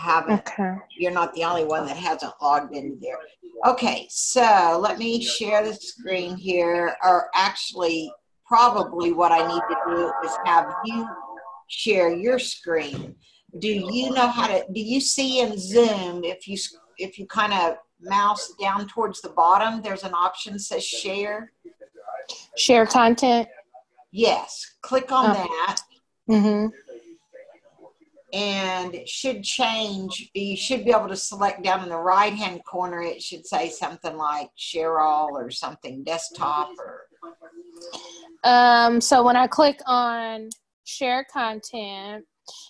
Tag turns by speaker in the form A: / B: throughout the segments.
A: haven't.
B: Okay.
A: You're not the only one that hasn't logged into there. Okay, so let me share the screen here, or actually, probably what I need to do is have you share your screen. Do you know how to? Do you see in Zoom if you if you kind of mouse down towards the bottom, there's an option that says share.
B: Share content.
A: Yes, click on
B: Oh.
A: that.
B: Mm-hmm.
A: And it should change. You should be able to select down in the right hand corner. It should say something like share all or something desktop or
B: Um, so when I click on share content,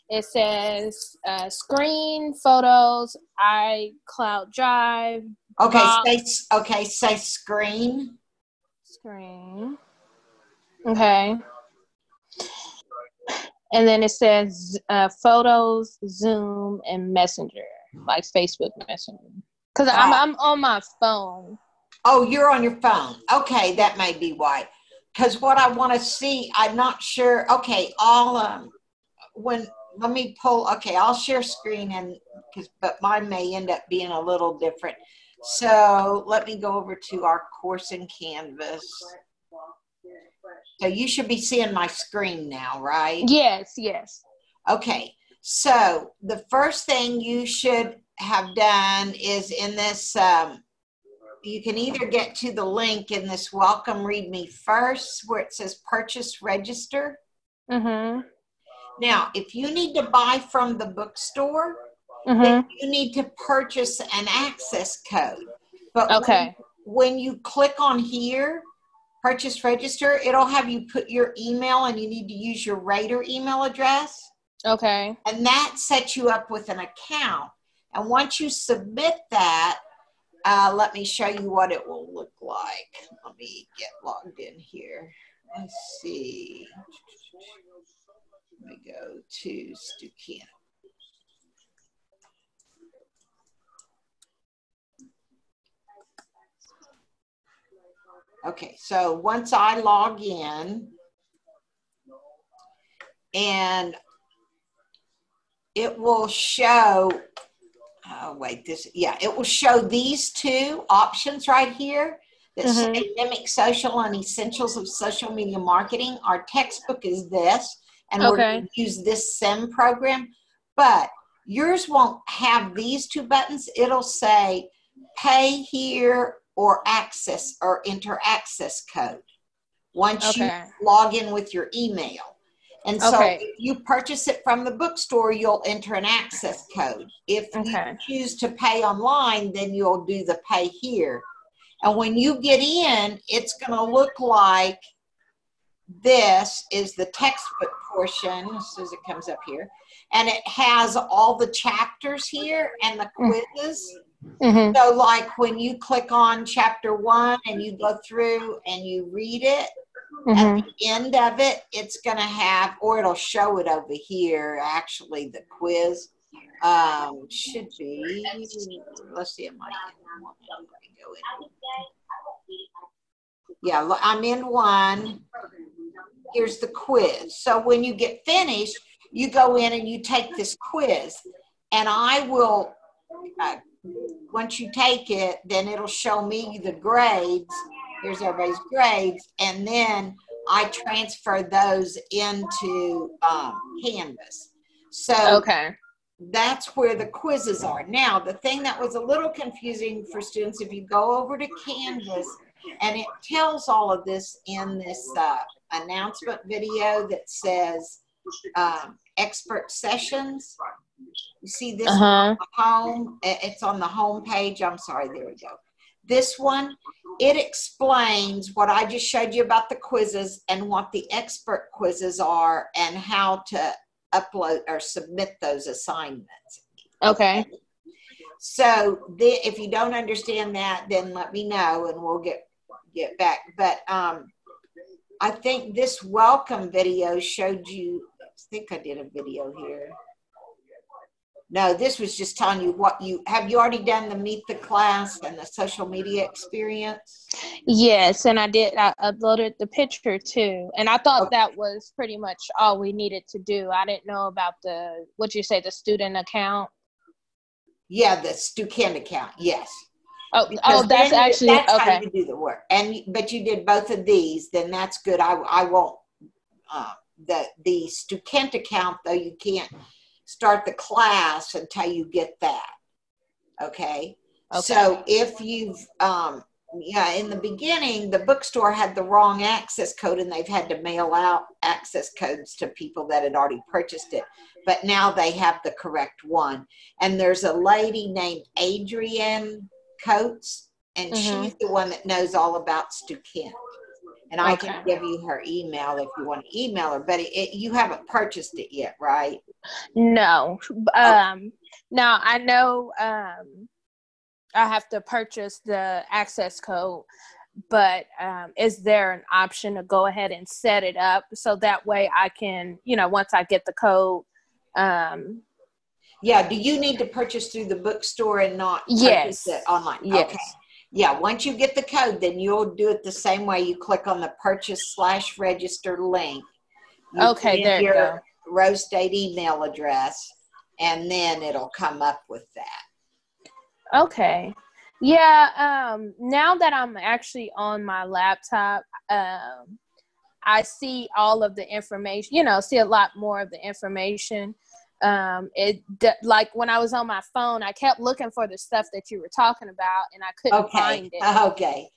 B: it says uh, screen, photos, iCloud Drive,
A: okay.
B: Box.
A: Say okay. Say screen.
B: screen. Okay. And then it says uh, photos, Zoom, and Messenger, like Facebook Messenger. Because I'm,
A: Ah.
B: I'm on my phone.
A: Oh, you're on your phone. Okay, that may be why. Because what I want to see, I'm not sure. Okay, I'll um, when let me pull. Okay, I'll share screen and because but mine may end up being a little different. So let me go over to our course in Canvas. So you should be seeing my screen now, right?
B: Yes, yes.
A: Okay, so the first thing you should have done is in this, um, you can either get to the link in this welcome read me first where it says purchase register.
B: Mm-hmm.
A: Now, if you need to buy from the bookstore,
B: Mm-hmm.
A: then you need to purchase an access code. But when-
B: Okay.
A: when you click on here, purchase register, it'll have you put your email and you need to use your Raider email address.
B: Okay.
A: and that sets you up with an account. And once you submit that, uh, let me show you what it will look like. Let me get logged in here. Let's see. Let me go to Stukent. Okay, so once I log in, and it will show oh wait this yeah it will show these two options right here that
B: Mhm.
A: say mimic social and essentials of social media marketing. Our textbook is this and we're going to use this sim program but yours won't have these two buttons. It'll say pay here or access or enter access code once
B: Okay.
A: you log in with your email and so
B: Okay.
A: if you purchase it from the bookstore, you'll enter an access code. If
B: Okay.
A: you choose to pay online, then you'll do the pay here. And when you get in, it's going to look like this is the textbook portion as soon as it comes up here. And it has all the chapters here and the mm. quizzes.
B: Mm-hmm.
A: So, like when you click on chapter one and you go through and you read it,
B: Mm-hmm.
A: at the end of it, it's going to have, or it'll show it over here, actually, the quiz. Um, should be, let's see, it might let me go in. Yeah, I'm in one. Here's the quiz. So when you get finished, you go in and you take this quiz, and I will. Uh, once you take it, then it'll show me the grades. Here's everybody's grades, and then I transfer those into um, Canvas. So
B: Okay.
A: that's where the quizzes are. Now, the thing that was a little confusing for students, if you go over to Canvas, and it tells all of this in this uh, announcement video that says um, expert sessions. You see this
B: Uh huh.
A: home, it's on the home page. I'm sorry, there we go. This one, it explains what I just showed you about the quizzes and what the expert quizzes are and how to upload or submit those assignments.
B: Okay.
A: So the, if you don't understand that, then let me know and we'll get get back. But um, I think this welcome video showed you. I think I did a video here. No, this was just telling you what you have. You already done the meet the class and the social media experience.
B: Yes, and I did. I uploaded the picture too, and I thought
A: Okay.
B: that was pretty much all we needed to do. I didn't know about the what you say the student account.
A: Yeah, the Stukent account. Yes.
B: Oh,
A: Because
B: oh, that's actually
A: that's how
B: okay.
A: you do the work, and but you did both of these. Then that's good. I I won't. Uh, the the Stukent account though you can't start the class until you get that. Okay.
B: Okay.
A: So if you've um yeah in the beginning the bookstore had the wrong access code and they've had to mail out access codes to people that had already purchased it but now they have the correct one and there's a lady named adrienne coates and
B: Mhm.
A: she's the one that knows all about Stukent and i can give you her email if you want to email her but it, it, you haven't purchased it yet right
B: No. Um now I know um I have to purchase the access code, but um is there an option to go ahead and set it up so that way I can, you know, once I get the code um
A: yeah do you need to purchase through the bookstore and not
B: Yes.
A: purchase it online
B: yes.
A: okay Yeah, once you get the code, then you'll do it the same way. You click on the purchase slash register link. You
B: Okay, there you
A: your
B: go.
A: Rose State email address, and then it'll come up with that.
B: Okay. Yeah, um now that I'm actually on my laptop, um I see all of the information, you know, see a lot more of the information. Um it like when I was on my phone, I kept looking for the stuff that you were talking about and I couldn't
A: Okay.
B: find it.
A: Okay.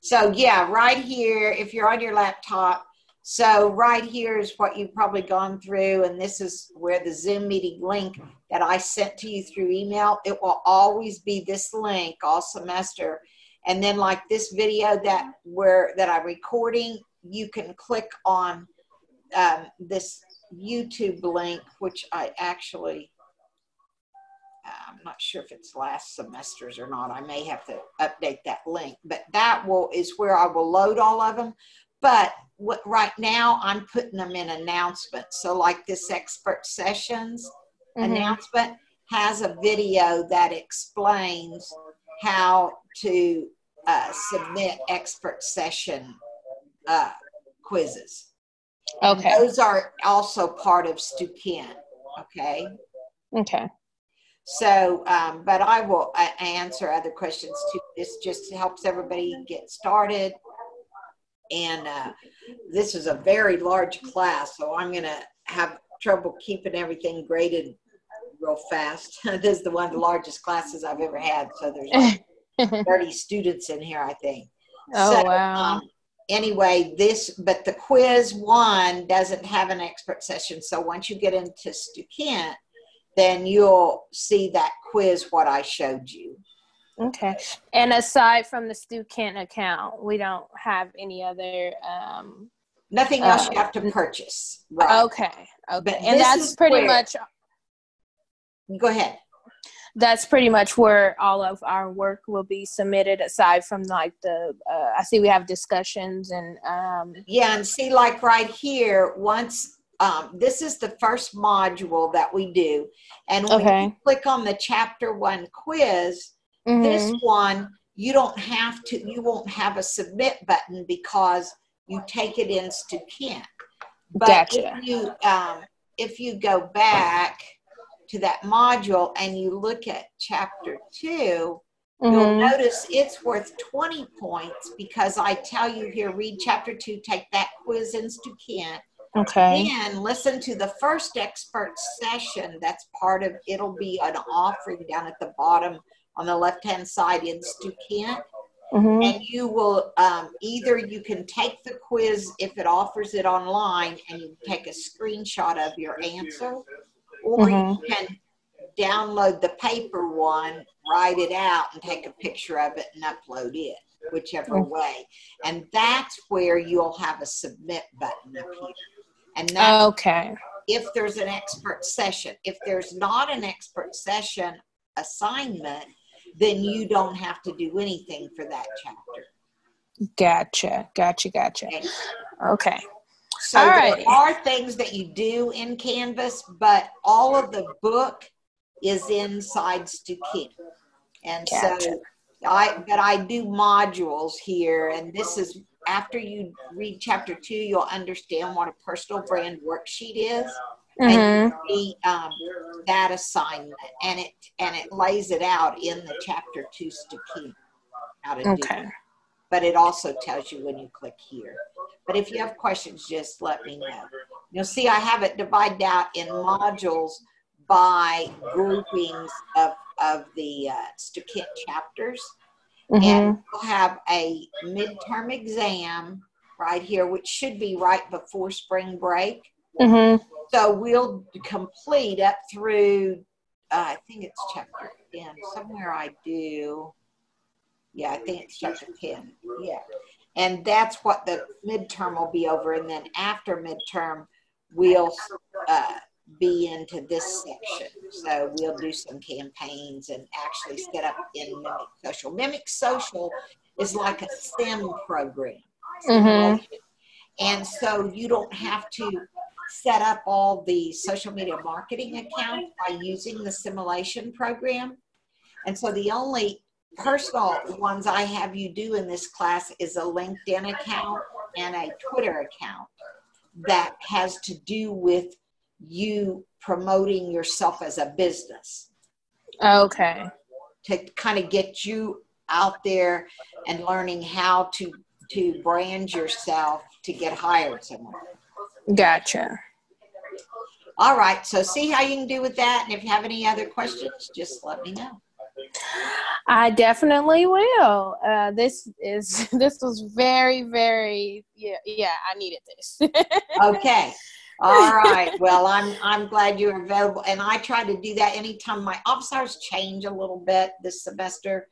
A: So yeah, right here, if you're on your laptop, so right here is what you've probably gone through, and this is where the Zoom meeting link that I sent to you through email. It will always be this link all semester, and then like this video that where that I'm recording, you can click on um, this YouTube link, which I actually. I'm not sure if it's last semesters or not. I may have to update that link, but that will is where I will load all of them. But what, right now, I'm putting them in announcements. So, like this expert sessions
B: Mhm.
A: announcement has a video that explains how to uh, submit expert session uh, quizzes. And Those are also part of Stu Okay.
B: Okay.
A: So, um, but I will uh, answer other questions too. This just helps everybody get started. And uh, this is a very large class, so I'm going to have trouble keeping everything graded real fast. this is the one of the largest classes I've ever had. So there's like 30 students in here, I think.
B: oh
A: So,
B: wow.
A: um, anyway, this, but the quiz one doesn't have an expert session. So once you get into Stu Kent, then you'll see that quiz what I showed you.
B: Okay. And aside from the Stukent account, we don't have any other um
A: Nothing else
B: Uh,
A: you have to purchase. Right.
B: okay. Okay.
A: But
B: and that's pretty
A: where-
B: much
A: Go ahead.
B: That's pretty much where all of our work will be submitted aside from like the uh, i see we have discussions and um
A: Yeah, and see, like right here, once um, this is the first module that we do, and when you click on the chapter one quiz,
B: mhm.
A: This one, you don't have to, you won't have a submit button because you take it in Stu Kent. But
B: Gotcha.
A: if you, um, if you go back to that module and you look at chapter two, you'll
B: Mhm.
A: notice it's worth 20 points because I tell you here, read chapter two, take that quiz in Stu Kent.
B: okay
A: Then listen to the first expert session. That's part of, it'll be an offering down at the bottom on the left-hand side in Stu Kent.
B: Mhm.
A: And you will, um, either you can take the quiz if it offers it online and you take a screenshot of your answer, or
B: Mhm.
A: you can download the paper one, write it out and take a picture of it and upload it, whichever
B: Mm.
A: way. And that's where you'll have a submit button up here. And that's
B: okay
A: if there's an expert session. If there's not an expert session assignment, then you don't have to do anything for that chapter.
B: gotcha gotcha gotcha
A: Okay?
B: okay
A: So
B: Alrighty.
A: there are things that you do in Canvas, but all of the book is in inside Stu Kent. And
B: Gotcha.
A: so I but I do modules here and this is after you read chapter two, you'll understand what a personal brand worksheet is. and the, um, that assignment, and it and it lays it out in the chapter two Stukent how to
B: Okay.
A: do it. But it also tells you when you click here. But if you have questions, just let me know. You'll see I have it divided out in modules by groupings of of the uh, chapters,
B: Mhm.
A: and we'll have a midterm exam right here, which should be right before spring break.
B: Mhm.
A: So we'll complete up through, uh, I think it's chapter 10. Somewhere I do. Yeah, I think it's chapter 10. Yeah. And that's what the midterm will be over. And then after midterm, we'll uh, be into this section. So we'll do some campaigns and actually set up in Mimic Social. Mimic Social is like a STEM program.
B: Mhm.
A: And so you don't have to set up all the social media marketing accounts by using the simulation program. And so the only personal ones I have you do in this class is a LinkedIn account and a Twitter account that has to do with you promoting yourself as a business oh,
B: Okay.
A: to kind of get you out there and learning how to to brand yourself to get hired somewhere.
B: Gotcha.
A: All right, so see how you can do with that. And if you have any other questions, just let me know.
B: I definitely will. Uh, this is this was very very yeah yeah I needed this.
A: Okay. All right. Well, I'm I'm glad you're available, and I try to do that anytime my office hours change a little bit this semester.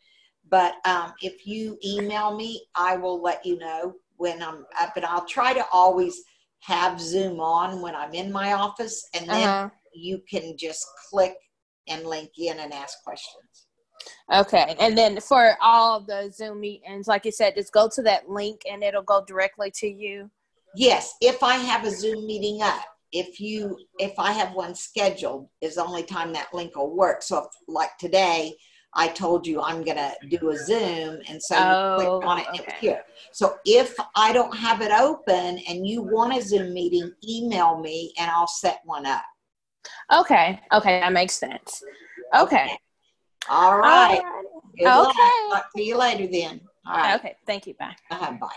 A: But um, if you email me, I will let you know when I'm up, and I'll try to always have Zoom on when I'm in my office, and then
B: uh-huh.
A: you can just click and link in and ask questions.
B: Okay, and then for all the Zoom meetings, like you said, just go to that link and it'll go directly to you.
A: Yes, if I have a Zoom meeting up, if you if I have one scheduled, is the only time that link will work. So if like today, I told you I'm gonna do a Zoom, and so you
B: Oh,
A: clicked on it and it was here. So if I don't have it open and you want a Zoom meeting, email me and I'll set one up.
B: Okay, okay, that makes sense. Okay,
A: All right. Good luck.
B: Okay.
A: Talk to you later then. All right.
B: Okay, thank you. Bye.
A: Uh-huh, bye.